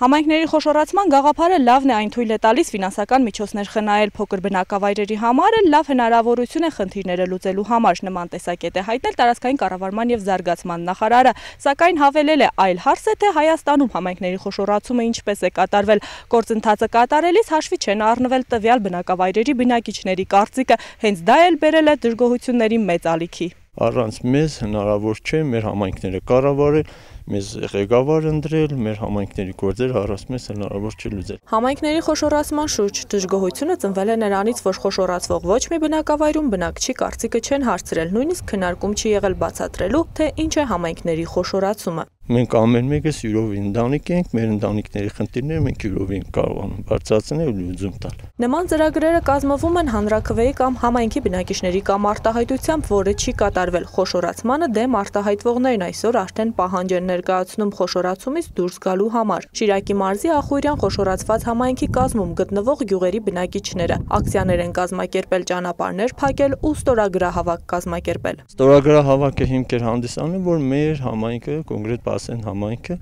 Համայնքների խոշորացման գաղափարը լավն է այն թույլ է տալիս ֆինանսական միջոցներ խնայել փոքր բնակավայրերի համար լավ հնարավորություն է խնդիրները լուծելու համար նման տեսակետ է հայտնել տարածքային կառավարման եւ զարգացման նախարարը սակայն հավելել է այլ հարց է թե Հայաստանում համայնքների խոշորացումը ինչպես է կատարվել գործընթացը կատարելիս հաշվի չեն առնվել տվյալ բնակավայրերի բնակիչների կարծիքը հենց դա էլ բերել է դժգոհությունների մեծ ալիքի առանց մեզ հնարավոր չէ մեր համայնքները կառավարել մեզ ղեկավար ընտրել, մեր համայնքների գործերը առանց մեզ հնարավոր չի լուծել։ Համայնքների խոշորացման շուրջ դժգոհությունը ծնվել է նրանից, որ խոշորացվող ոչ մի բնակավայրում բնակչի կարծիքը չեն հարցրել, նույնիսկ քննարկում չի եղել բացատրելու, թե ինչ է համայնքների խոշորացումը։ Մենք ամեն մեկս յուրով ընտանիք ենք, մեր ընտանիքների խնդիրները մենք յուրով ենք կարողանում բարձրացնել ու լուծում տալ։ Նման ծրագրերը կազմվում են հանրակրվեի կամ համայնքի բնակիչների կամ արտահայտությամբ, որը չի կատարվել։ Խոշորացմանը դեմ արտահայտվողներն այսօր արդեն պահանջ են ներկայացնում խոշորացումից դուրս գալու համար։ Շիրակի մարզի Ախուրյան խոշորացված համայնքի կազմում գտնվող գյուղերի բնակիչները ակցիաներ են կազմակերպել, ճանապարհներ փակել ու ստորագրահավաք կազմակերպել։ Ստորագրահավաքը հիմք էր հանդիսանում, որ մեր համայնքը կոնկրետ Պասեն համայնքը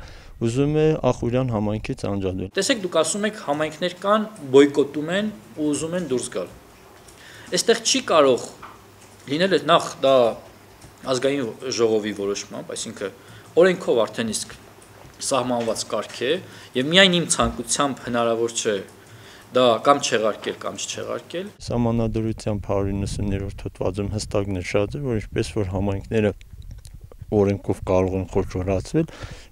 ուզում է Ախուրյան համայնքից անջատել։ Տեսեք, դուք ասում եք համայնքներ կան, բոյկոտում են ու ուզում են դուրս գալ։ Այստեղ չի կարող լինել նախ դա ազգային ժողովի որոշմամբ, այսինքն օրենքով արդեն իսկ սահմանված կարգ է եւ միայն իմ ցանկությամբ հնարավոր չէ դա կամ չեղարկել կամ չեղարկել Սահմանադրությամբ 190-րդ հոդվածում հստակ նշած է որ ինչպես որ համայնքները օրենքով կարող են խոշորացվել,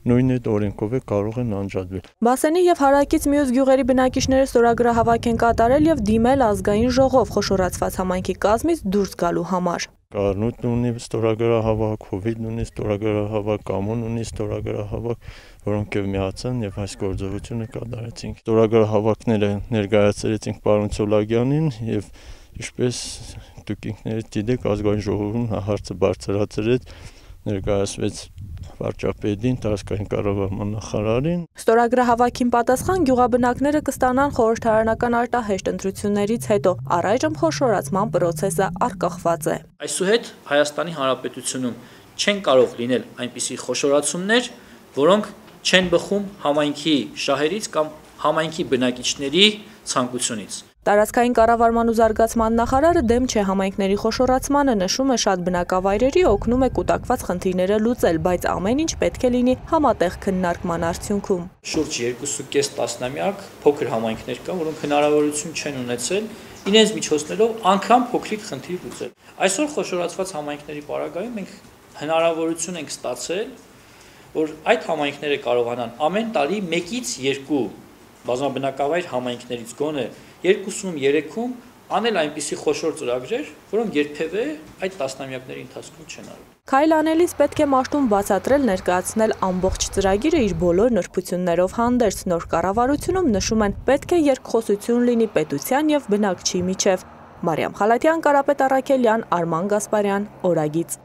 նույն այդ օրենքով է կարող են անջատվել։ Բասենի եւ հարակից մյուս գյուղերի բնակիչները ստորագրահավաք են կատարել եւ դիմել ազգային ժողով խոշորացված համայնքի կազմից դուրս գալու համար։ Կարնուտն ունի ստորագրահավաք, Հովիդն ունի ստորագրահավաք, Կամոն ունի ստորագրահավաք, որոնք եւ միացան եւ այս գործողությունը կատարեցինք։ Ստորագրահավաքները ներկայացրեցինք պարոն Սոլագյանին եւ ինչպես դուք ինքներդ գիտեք, ազգային ժողովում հարցը բարձրացրեց ներկայացվեց վարչապետին, տարածքային կառավարման նախարարին։ Ստորագրահավաքին պատասխան գյուղաբնակները կստանան խորհրդարանական արտահեշտ ընտրություններից հետո։ Առայժմ խոշորացման process-ը արկղված է։ Այսուհետ Հայաստանի Հանրապետությունում չեն կարող լինել այնպիսի խոշորացումներ, որոնք չեն բխում համայնքի շահերից կամ համայնքի բնակիչների ցանկությունից։ Տարածքային կառավարման ու զարգացման նախարարը դեմ չէ համայնքների խոշորացմանը, նշում է շատ բնակավայրերի օգնում է կուտակված խնդիրները լուծել, բայց ամեն ինչ պետք է լինի համատեղ քննարկման արդյունքում։ Շուրջ 2.5 տասնամյակ փոքր համայնքներ կան, որոնք հնարավորություն չեն ունեցել իրենց միջոցներով անգամ փոքրիկ խնդիր լուծել։ Այսօր խոշորացված համայնքների պարագայում մենք հնարավորություն ենք ստացել, որ այդ համայնքները կարողանան ամեն տարի 1-ից 2 բազմաբնակավայր համայնքներից գոնե 2-ում 3-ում անել այնպիսի խոշոր ծրագրեր, որոնք երբևէ այդ տասնամյակների ընթացքում չեն արվել։ Քայլ անելիս պետք է մաշտում բացատրել ներկայացնել ամբողջ ծրագիրը իր բոլոր նրբություններով հանդերձ նոր կառավարությունում նշում են պետք է երկխոսություն լինի պետության եւ բնակչի միջև։ Մարիամ Խալատյան, Կարապետ Արաքելյան, Արման Գասպարյան, Օրագից